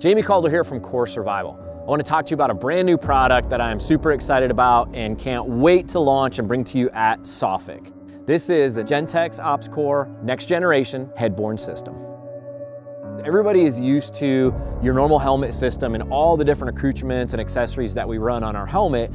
Jamie Calder here from Core Survival. I want to talk to you about a brand new product that I am super excited about and can't wait to launch and bring to you at SOFIC. This is the Gentex OpsCore next generation headborne system. Everybody is used to your normal helmet system and all the different accoutrements and accessories that we run on our helmet,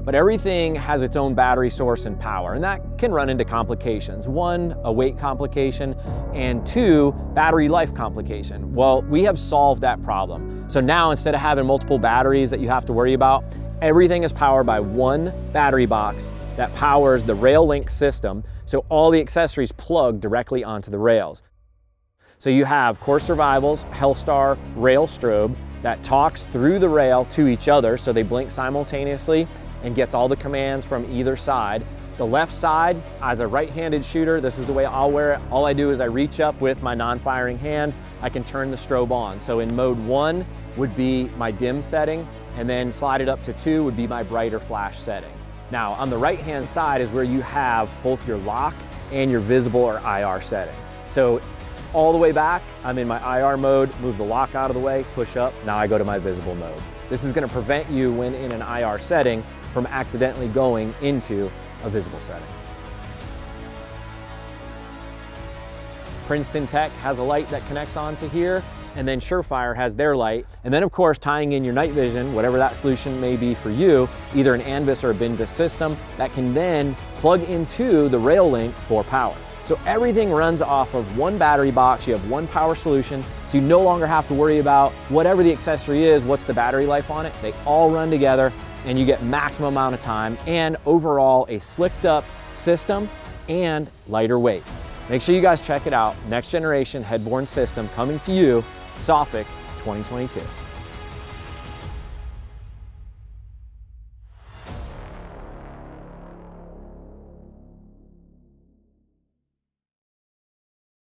but everything has its own battery source and power, and that can run into complications. One, a weight complication, and two, battery life complication. Well, we have solved that problem. So now instead of having multiple batteries that you have to worry about, everything is powered by one battery box that powers the RaiLink system, so all the accessories plug directly onto the rails. So you have Core Survival's HEL-STAR rail strobe that talks through the rail to each other so they blink simultaneously and gets all the commands from either side. The left side, as a right-handed shooter, this is the way I'll wear it. All I do is I reach up with my non-firing hand, I can turn the strobe on. So in mode one would be my dim setting, and then slide it up to two would be my brighter flash setting. Now on the right-hand side is where you have both your lock and your visible or IR setting. So all the way back, I'm in my IR mode, move the lock out of the way, push up, now I go to my visible mode. This is gonna prevent you when in an IR setting from accidentally going into a visible setting. Princeton Tec has a light that connects onto here, and then Surefire has their light. And then of course, tying in your night vision, whatever that solution may be for you, either an Anvis or a BNVIS system, that can then plug into the RaiLink for power. So everything runs off of one battery box, you have one power solution, so you no longer have to worry about whatever the accessory is, what's the battery life on it, they all run together and you get maximum amount of time and overall a slicked up system and lighter weight. Make sure you guys check it out. Next generation headborne system coming to you, SOFIC 2022.